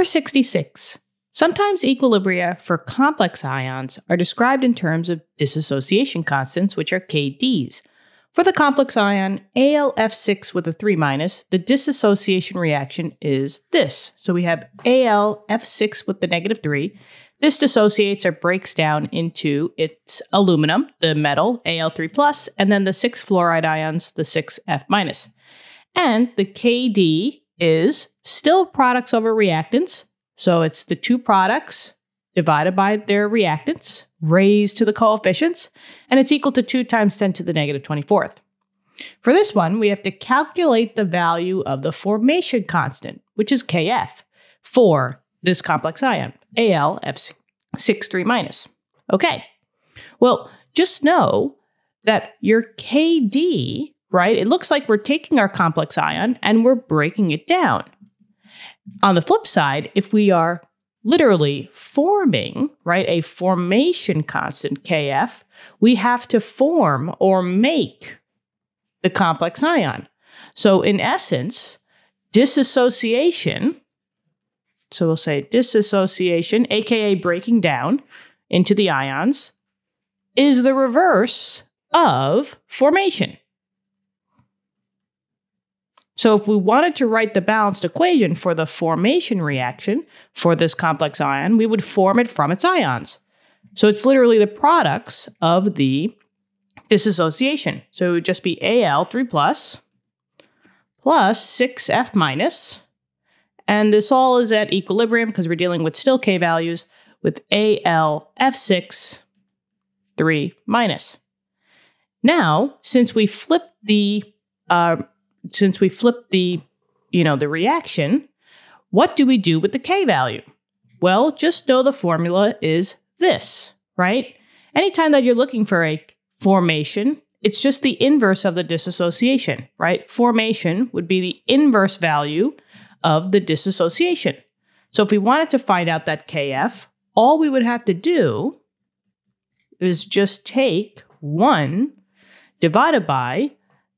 Number 66. Sometimes equilibria for complex ions are described in terms of dissociation constants, which are KDs. For the complex ion AlF6 with a 3 minus, the dissociation reaction is this. So we have AlF6 with the negative 3. This dissociates or breaks down into its aluminum, the metal, Al3 plus, and then the six fluoride ions, the 6F minus. And the KD is still products over reactants. So it's the two products divided by their reactants, raised to the coefficients, and it's equal to 2 times 10 to the negative 24th. For this one, we have to calculate the value of the formation constant, which is Kf, for this complex ion, AlF63 minus. Okay, well, just know that your Kd, right, it looks like we're taking our complex ion and we're breaking it down. On the flip side, if we are literally forming, right, a formation constant, Kf, we have to form or make the complex ion. So in essence, dissociation, so we'll say dissociation, aka breaking down into the ions, is the reverse of formation. So if we wanted to write the balanced equation for the formation reaction for this complex ion, we would form it from its ions. So it's literally the products of the dissociation. So it would just be Al 3 plus plus 6F minus. And this all is at equilibrium because we're dealing with still K values with Al F6 3 minus. Now, since we flipped the uh, since we flip the, you know, the reaction, what do we do with the K value? Well, just know the formula is this, right? Anytime that you're looking for a formation, it's just the inverse of the dissociation, right? Formation would be the inverse value of the dissociation. So if we wanted to find out that KF, all we would have to do is just take 1 divided by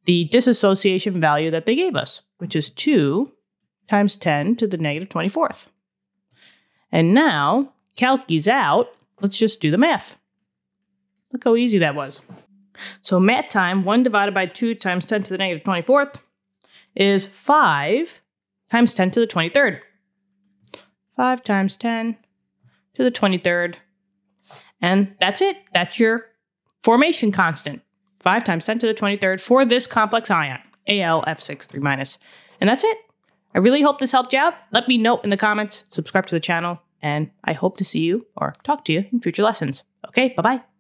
the dissociation value that they gave us, which is 2 times 10 to the negative 24th. And now, calcul's out. Let's just do the math. Look how easy that was. So math time, 1 divided by 2 times 10 to the negative 24th is 5 times 10 to the 23rd. 5 times 10 to the 23rd. And that's it. That's your formation constant. 5 times 10 to the 23rd for this complex ion, AlF6 3 minus. And that's it. I really hope this helped you out. Let me know in the comments, subscribe to the channel, and I hope to see you or talk to you in future lessons. Okay, bye bye.